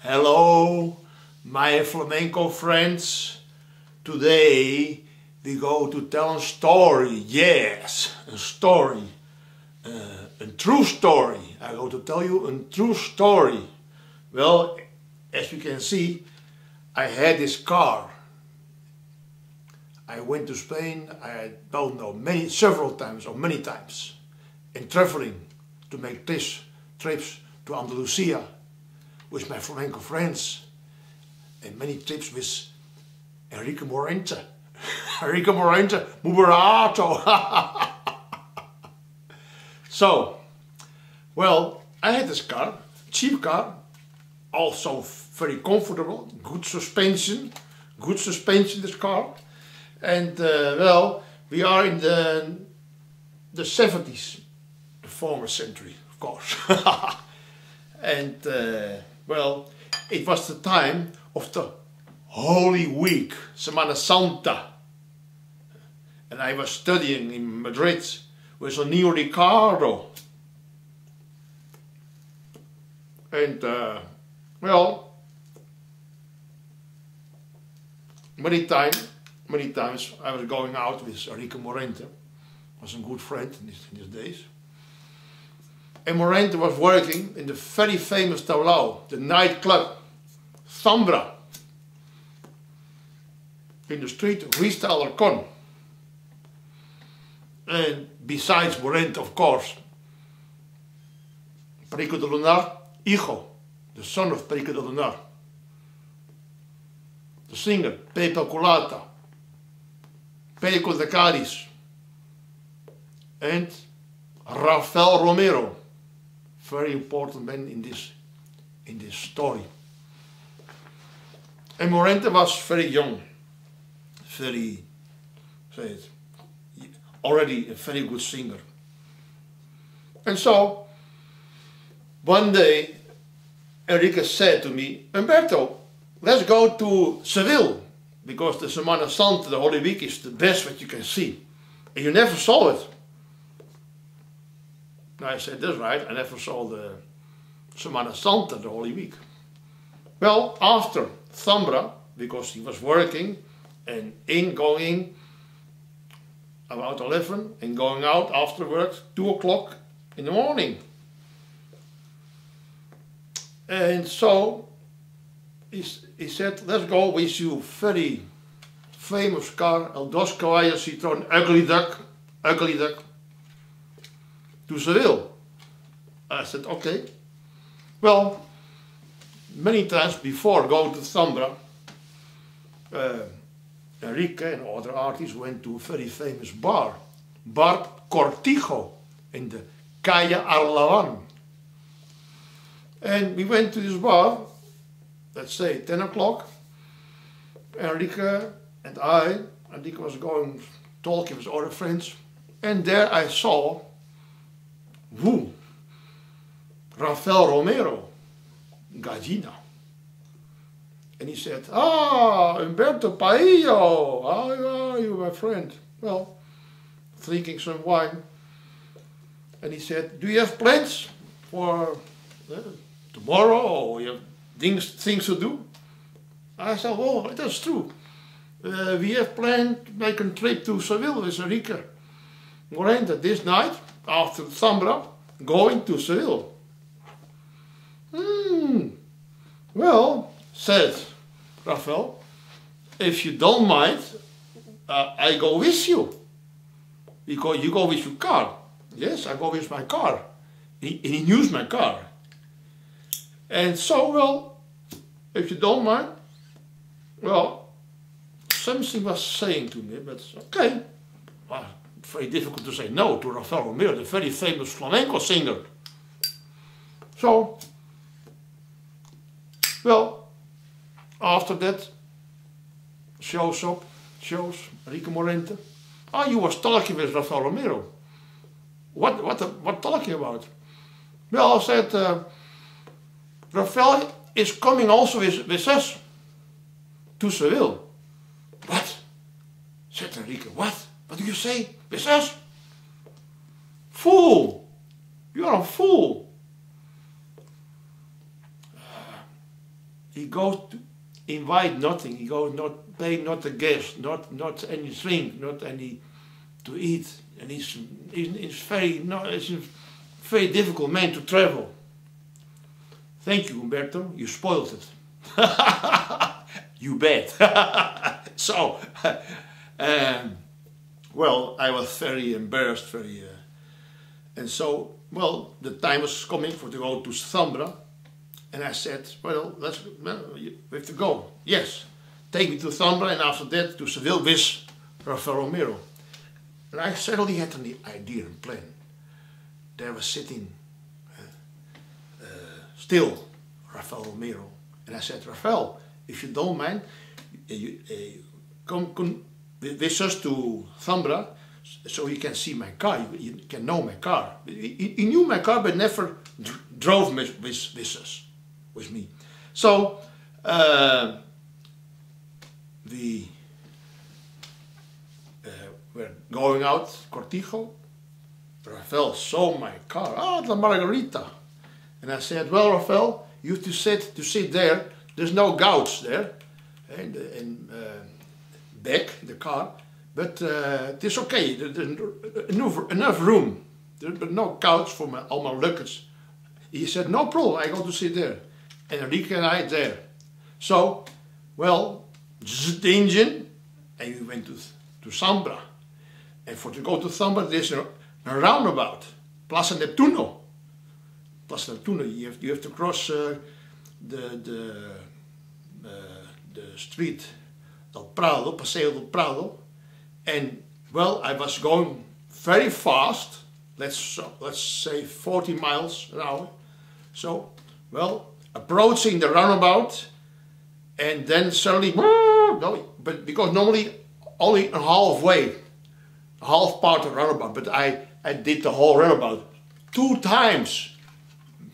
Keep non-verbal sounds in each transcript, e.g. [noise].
Hello, my flamenco friends. Today we go to tell a story. Yes, a story. Uh, a true story. I go to tell you a true story. Well, as you can see, I had this car. I went to Spain, I don't know, many, several times or many times, in traveling to make trips, trips to Andalusia with my flamenco friends, and many trips with Enrique Morente. Enrique Morente, Muberato. so, well, I had this car, cheap car, also very comfortable, good suspension, good suspension this car. And uh, well, we are in the, the 70s, the former century, of course. [laughs] and uh, well, it was the time of the Holy Week, Semana Santa. And I was studying in Madrid with Niño Ricardo. And uh, well, many times, many times I was going out with Enrique Morente, was a good friend in these, in these days. And Morente was working in the very famous tablao, the nightclub, Zambra, in the street de Alarcon. And besides Morente, of course, Perico de Lunar, hijo, the son of Perico de Lunar. The singer, Pepe Culata, Perico de Cádiz, and Rafael Romero, very important man in this, in this story. And Morente was very young, very, say already a very good singer. And so, one day, Enrique said to me, Humberto, let's go to Seville, because the Semana Santa, the Holy Week, is the best what you can see. And you never saw it. And I said, that's right, I never saw the Semana Santa, the Holy Week. Well, after Zambra, because he was working, and in going about 11, and going out afterwards 2 o'clock in the morning. And so he, he said, let's go with you very famous car, El Dos Caballos Citroen Ugly Duck, Ugly Duck, to Seville. I said, okay. Well, many times before going to Zambra, uh, Enrique and other artists went to a very famous bar, Bar Cortijo, in the Calle Arlabán. And we went to this bar, let's say 10 o'clock. Enrique and I, Enrique was going talking with other friends, and there I saw who? Rafael Romero, Gallina. And he said, Ah, Humberto Payo, how are you, my friend? Well, drinking some wine. And he said, Do you have plans for uh, tomorrow or you have things, things to do? I said, Oh, that's true. Uh, we have planned to make a trip to Seville with Enrique Morente this night after Zambra going to Seville. Hmm. Well, said Rafael, if you don't mind, uh, I go with you. Because you go with your car. Yes, I go with my car. He, he used my car. And so, well, if you don't mind, well, something was saying to me, but okay. Well, very difficult to say no to Rafael Romero, the very famous flamenco singer. So, well, after that, shows up, shows, Enrique Morente, Oh, you was talking with Rafael Romero. What, what, what talking about? Well, I said, uh, Rafael is coming also with, with us to Seville. What? Said Enrique, what? What do you say? With us? Fool! You are a fool. He goes to invite nothing. He goes not pay not a guest, not not any drink, not any to eat. And he's he's, very no, it's a very difficult man to travel. Thank you, Humberto. You spoiled it. [laughs] you bet. [laughs] so, [laughs] um, well, I was very embarrassed, very, uh, and so, well, the time was coming for to go to Zambra, and I said, well, let's, well, we have to go. Yes, take me to Zambra, and after that to Seville with Rafael Romero. And I suddenly had an idea and plan. There was sitting uh, uh, still Rafael Romero. And I said, Rafael, if you don't mind, you, uh, come, come with us to Zambra so you can see my car, you can know my car. He, he, knew my car but never drove with, with us, with me. So uh, we uh, were going out, Cortijo. Rafael saw my car, oh, the Margarita. And I said, well, Rafael, you have to sit, to sit there. There's no couch there. And, and uh, back the car, but uh, it is okay. There's enough, enough room. There's no couch for my, all my luggage. He said, no problem, I go to sit there. And Enrique and I there. So, well, the engine, and we went to, to Zambra. And for to go to Zambra, there's a, a roundabout, Plaza Neptuno. Plaza Neptuno, you have, you have to cross uh, the, the, uh, the street del Prado, Paseo del Prado, and well, I was going very fast, let's, let's say 40 miles an hour. So, well, approaching the roundabout, and then suddenly, no, but because normally only a halfway, half part of the roundabout, but I, I did the whole roundabout two times,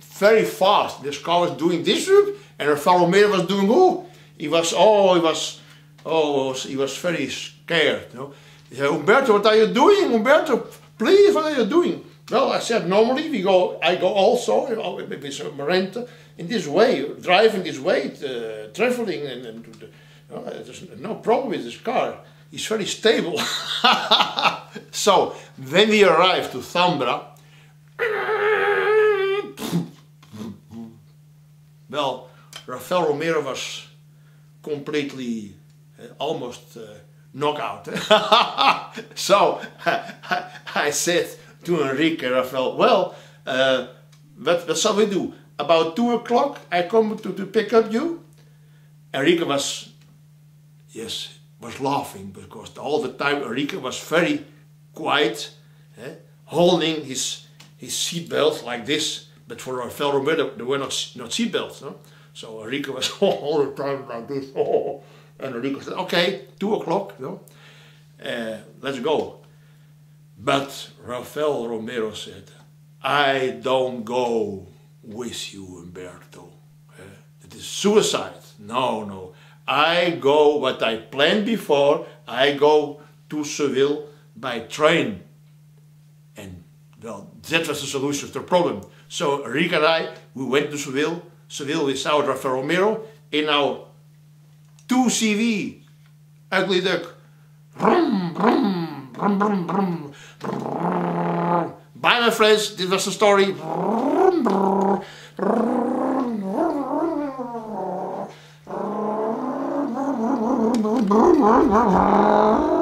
very fast. This car was doing this route, and the fellow mirror was doing, oh, he was, oh, he was Oh, he was very scared. You know? He said, Humberto, what are you doing? Humberto, please, what are you doing? Well, I said, normally we go, I go also with Morente in this way, driving this way, uh, traveling, and, and there's no problem with this car. It's very stable. [laughs] so, when we arrived to Zambra, well, Rafael Romero was completely uh, almost uh, knockout. [laughs] so [laughs] I said to Enrique Rafael, well, uh, what, what shall we do? About two o'clock I come to, to pick up you. Enrique was, yes, was laughing because all the time Enrique was very quiet, eh, holding his his seatbelt like this. But for Rafael Romero, there were not, not seatbelts. No? So Enrique was [laughs] all the time like this. [laughs] And Enrique said, okay, two o'clock, know, uh, let's go. But Rafael Romero said, I don't go with you, Humberto. Uh, it is suicide. No, no. I go what I planned before. I go to Seville by train. And well, that was the solution to the problem. So Rick and I, we went to Seville. Seville without Rafael Romero in our 2CV. Ugly Duck. Brum, brum, brum, brum, brum. Bye my friends, dit was de story. [laughs]